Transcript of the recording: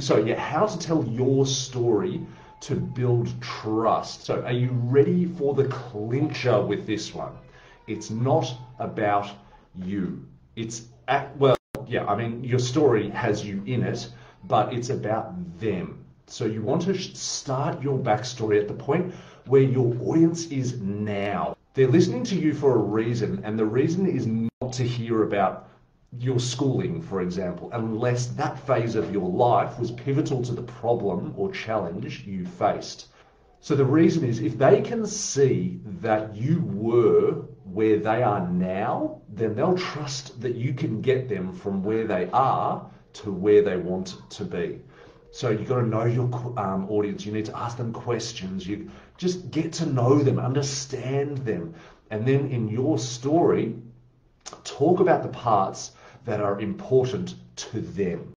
So, yeah, how to tell your story to build trust. So, are you ready for the clincher with this one? It's not about you. It's at, well, yeah, I mean, your story has you in it, but it's about them. So you want to start your backstory at the point where your audience is now. They're listening to you for a reason, and the reason is not to hear about your schooling, for example, unless that phase of your life was pivotal to the problem or challenge you faced. So the reason is if they can see that you were where they are now, then they'll trust that you can get them from where they are to where they want to be. So you've got to know your um, audience. You need to ask them questions. You just get to know them, understand them, and then in your story, talk about the parts that are important to them.